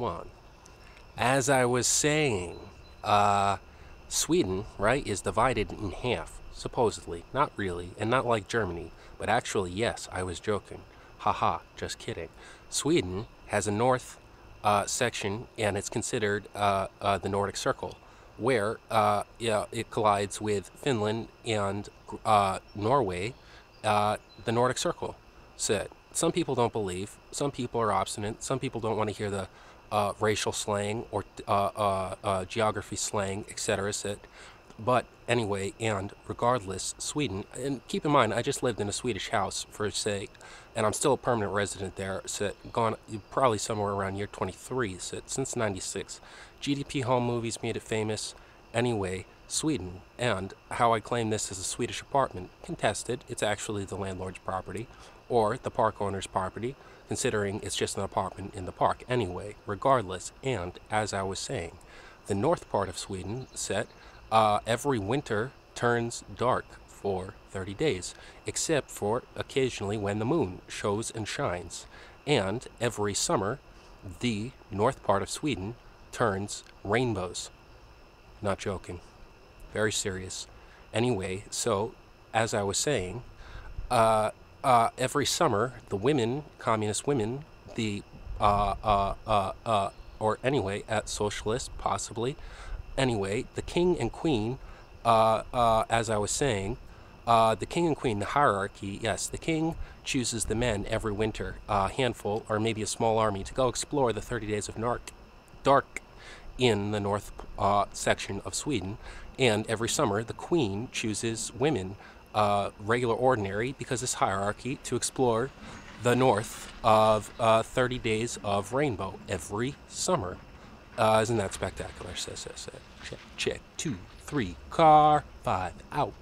one. As I was saying, uh, Sweden, right, is divided in half, supposedly. Not really, and not like Germany, but actually, yes, I was joking. Haha, just kidding. Sweden has a north uh, section, and it's considered uh, uh, the Nordic Circle, where uh, yeah, it collides with Finland and uh, Norway, uh, the Nordic Circle. Said some people don't believe, some people are obstinate, some people don't want to hear the uh, racial slang or uh, uh, uh, geography slang, etc. But anyway, and regardless, Sweden, and keep in mind, I just lived in a Swedish house for say, and I'm still a permanent resident there. So gone probably somewhere around year 23. So since '96, GDP home movies made it famous. Anyway, Sweden, and how I claim this as a Swedish apartment, contested. It's actually the landlord's property, or the park owner's property, considering it's just an apartment in the park. Anyway, regardless, and as I was saying, the north part of Sweden set uh, every winter turns dark for 30 days, except for occasionally when the moon shows and shines. And every summer, the north part of Sweden turns rainbows. Not joking. Very serious. Anyway, so as I was saying, uh, uh, every summer, the women, communist women, the, uh, uh, uh, uh, or anyway, at socialist, possibly, anyway, the king and queen, uh, as I was saying, the king and queen, the hierarchy, yes, the king chooses the men every winter, a handful or maybe a small army, to go explore the 30 days of narc, dark in the north section of Sweden. And every summer, the queen chooses women, uh, regular, ordinary, because this hierarchy, to explore the north of uh, 30 days of rainbow every summer. Uh, isn't that spectacular? Check, check, two, three, car, five, out.